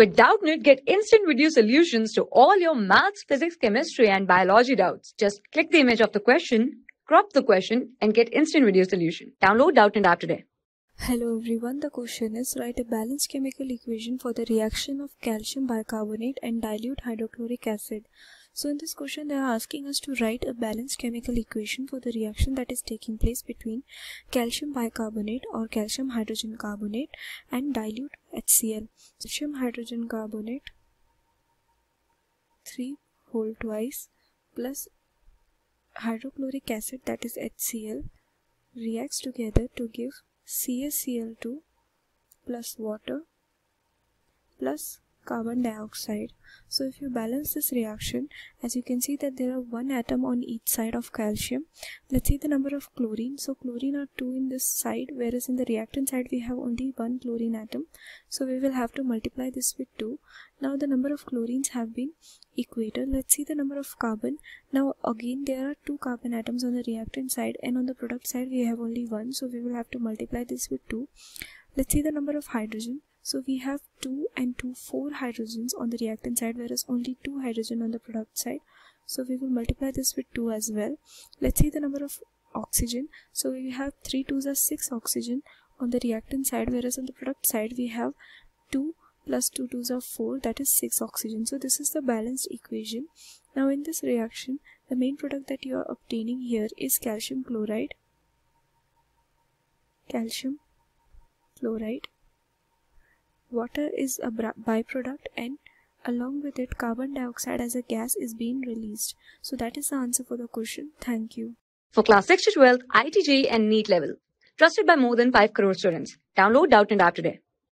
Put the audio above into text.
With Doubtnut, get instant video solutions to all your maths, physics, chemistry, and biology doubts. Just click the image of the question, crop the question, and get instant video solution. Download Doubtnut app today. Hello everyone, the question is write a balanced chemical equation for the reaction of calcium bicarbonate and dilute hydrochloric acid. So in this question they are asking us to write a balanced chemical equation for the reaction that is taking place between calcium bicarbonate or calcium hydrogen carbonate and dilute HCl. Calcium hydrogen carbonate 3 whole twice plus hydrochloric acid that is HCl reacts together to give CaCl2 plus water plus carbon dioxide. So if you balance this reaction as you can see that there are one atom on each side of calcium. Let's see the number of chlorine. So chlorine are two in this side whereas in the reactant side we have only one chlorine atom. So we will have to multiply this with 2 now the number of chlorines have been equated. Let's see the number of carbon. Now again there are two carbon atoms on the reactant side and on the product side we have only one. So we will have to multiply this with 2 let's see the number of hydrogen so we have 2 and 2 4 hydrogens on the reactant side whereas only 2 hydrogen on the product side. So we will multiply this with 2 as well. Let's see the number of oxygen. So we have 3 2s are 6 oxygen on the reactant side whereas on the product side we have 2 plus 2 2s are 4 that is 6 oxygen. So this is the balanced equation. Now in this reaction the main product that you are obtaining here is calcium chloride calcium chloride water is a byproduct and along with it carbon dioxide as a gas is being released so that is the answer for the question thank you For class 6 to 12, IIT JEE and NEET level. Trusted by more than 5 crore students. Download Doubtnut app today.